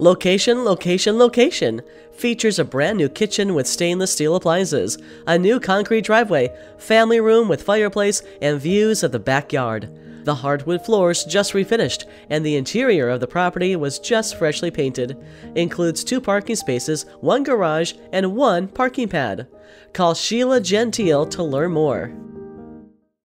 Location, location, location. Features a brand new kitchen with stainless steel appliances, a new concrete driveway, family room with fireplace, and views of the backyard. The hardwood floors just refinished, and the interior of the property was just freshly painted. Includes two parking spaces, one garage, and one parking pad. Call Sheila Gentile to learn more.